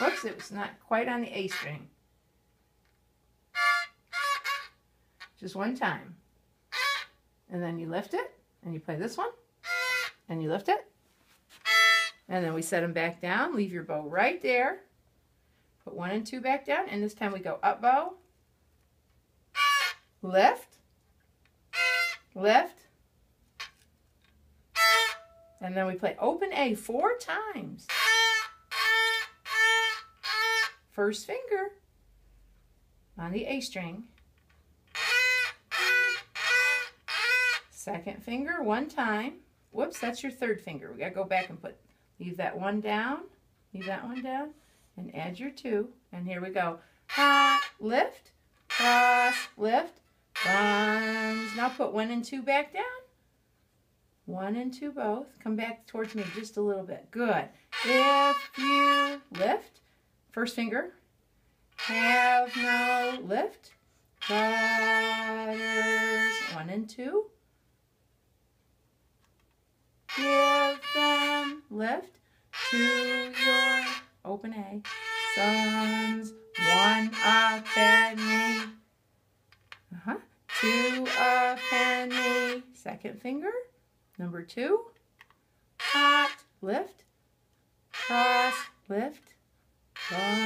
Whoops, it was not quite on the A string. Just one time. And then you lift it, and you play this one, and you lift it. And then we set them back down. Leave your bow right there. Put one and two back down, and this time we go up bow, lift, lift, and then we play open A four times. First finger on the A string. Second finger one time. Whoops, that's your third finger. We got to go back and put, leave that one down, leave that one down, and add your two. And here we go. Ha, lift, cross, lift. Now put one and two back down. One and two both. Come back towards me just a little bit. Good. If you lift, first finger, have no lift, one and two. Give them lift to your open A. Sons, one a penny. Uh-huh. Two a penny. Second finger. Number two. Hot, lift. Cross, lift. Sons.